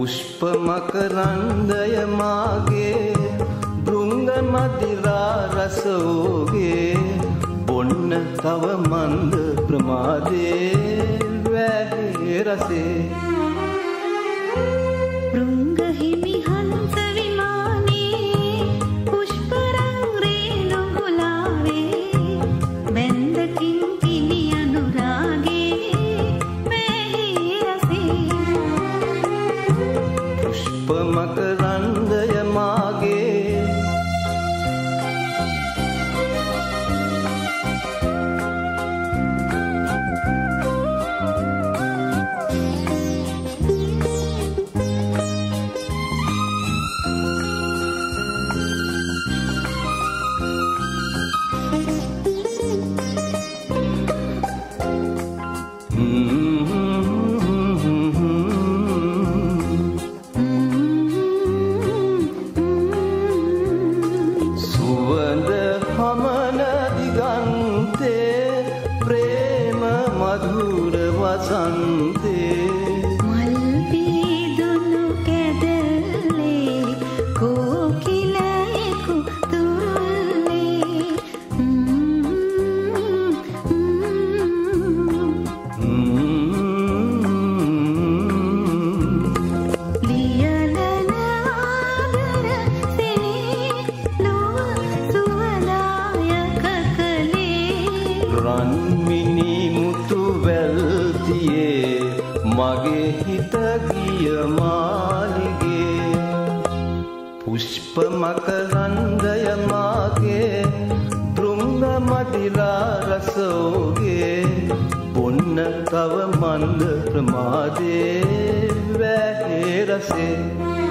පුෂ්පමකරන්දය මාගේ බෘංග මදිරා රසෝගේ බොන්න තව මන්ද ප්‍රමාදේ වැහේ රසේ. Pamata ප්‍රේම මධුර වසන්තේ. මල් පීදුණු කැදල්ලේ කෝකිලයෙකු තුරුල්ලේ. ලියලන ආදර සෙනේ ලොව සුවදායක කළේ රන්මිනි මගේ හිත ගිය මාලිගේ. පුෂ්ප මකරන්දය මාගේ දෘංග මදිරා රසෝගේ බොන්න තව මන්ද ප්‍රමාදේ වැහේ රසේ.